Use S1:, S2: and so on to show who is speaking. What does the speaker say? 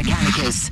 S1: Mechanicus.